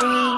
dream.